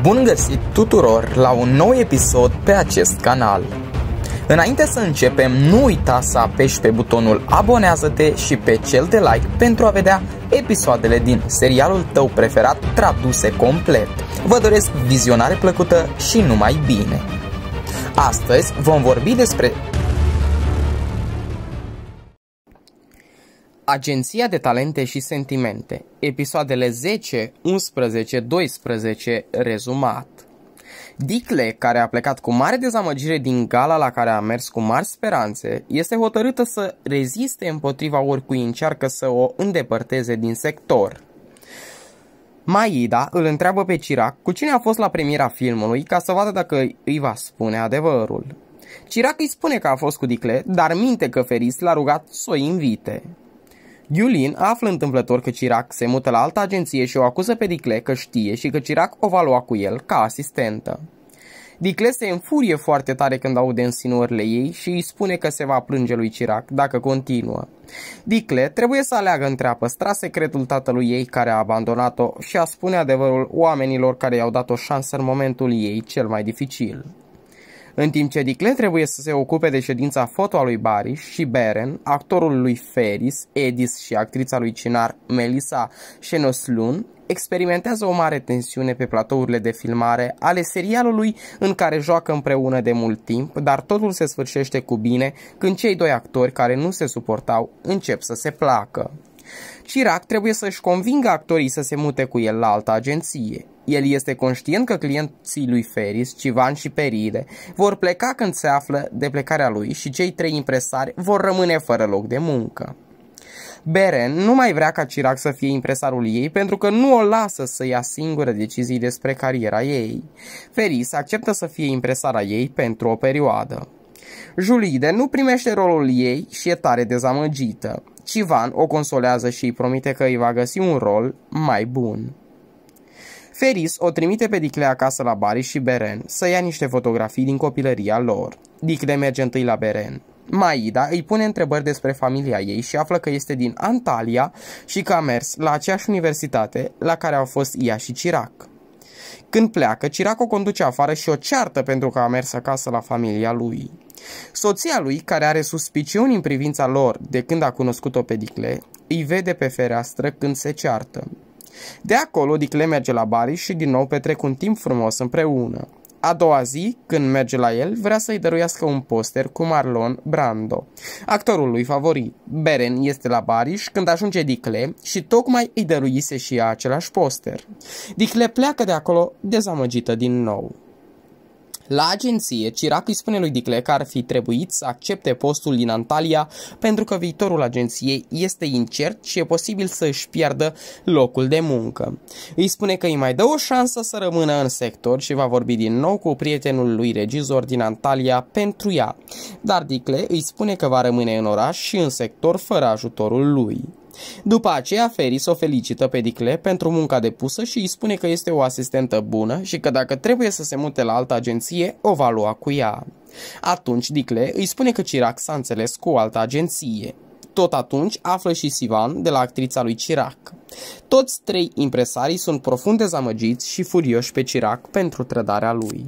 Bun găsit tuturor la un nou episod pe acest canal. Înainte să începem, nu uita să apeși pe butonul abonează-te și pe cel de like pentru a vedea episoadele din serialul tău preferat traduse complet. Vă doresc vizionare plăcută și numai bine! Astăzi vom vorbi despre Agenția de talente și sentimente, episoadele 10, 11, 12, rezumat. Dicle, care a plecat cu mare dezamăgire din gala la care a mers cu mari speranțe, este hotărâtă să reziste împotriva oricui încearcă să o îndepărteze din sector. Maida îl întreabă pe Cirac cu cine a fost la premiera filmului ca să vadă dacă îi va spune adevărul. Cirac îi spune că a fost cu Dicle, dar minte că Feris l-a rugat să o invite. Yulin află întâmplător că Cirac se mută la altă agenție și o acuză pe Dicle că știe și că Cirac o va lua cu el ca asistentă. Dicle se înfurie foarte tare când aude insinuările ei și îi spune că se va plânge lui Cirac dacă continuă. Dicle trebuie să aleagă între a păstra secretul tatălui ei care a abandonat-o și a spune adevărul oamenilor care i-au dat o șansă în momentul ei cel mai dificil. În timp ce Dicle trebuie să se ocupe de ședința foto a lui Barish și Beren, actorul lui Ferris, Edis și actrița lui Cinar, Melissa Shenoslun, experimentează o mare tensiune pe platourile de filmare ale serialului în care joacă împreună de mult timp, dar totul se sfârșește cu bine când cei doi actori care nu se suportau încep să se placă. Chirac trebuie să-și convingă actorii să se mute cu el la altă agenție. El este conștient că clienții lui Ferris, Civan și Peride vor pleca când se află de plecarea lui și cei trei impresari vor rămâne fără loc de muncă. Beren nu mai vrea ca Chirac să fie impresarul ei pentru că nu o lasă să ia singură decizii despre cariera ei. Feris acceptă să fie impresara ei pentru o perioadă. Julide nu primește rolul ei și e tare dezamăgită. Civan o consolează și îi promite că îi va găsi un rol mai bun. Feris o trimite pe Dicle acasă la Bari și Beren să ia niște fotografii din copilăria lor. Dicle merge întâi la Beren. Maida îi pune întrebări despre familia ei și află că este din Antalya și că a mers la aceeași universitate la care au fost ea și Cirac. Când pleacă, Cirac o conduce afară și o ceartă pentru că a mers acasă la familia lui. Soția lui, care are suspiciuni în privința lor de când a cunoscut-o pe Dicle, îi vede pe fereastră când se ceartă. De acolo, Dicle merge la Bari și din nou petrec un timp frumos împreună. A doua zi, când merge la el, vrea să-i dăruiască un poster cu Marlon Brando, actorul lui favorit. Beren este la Bariș când ajunge Dicle și tocmai îi dăruise și ea același poster. Dicle pleacă de acolo dezamăgită din nou. La agenție, Cirac îi spune lui Dicle că ar fi trebuit să accepte postul din Antalya pentru că viitorul agenției este incert și e posibil să își piardă locul de muncă. Îi spune că îi mai dă o șansă să rămână în sector și va vorbi din nou cu prietenul lui regizor din Antalya pentru ea. Dar Dicle îi spune că va rămâne în oraș și în sector fără ajutorul lui. După aceea, Ferris o felicită pe Dicle pentru munca depusă și îi spune că este o asistentă bună și că dacă trebuie să se mute la altă agenție, o va lua cu ea. Atunci Dicle îi spune că Cirac s-a înțeles cu o altă agenție. Tot atunci află și Sivan de la actrița lui Cirac. Toți trei impresarii sunt profund dezamăgiți și furioși pe Cirac pentru trădarea lui.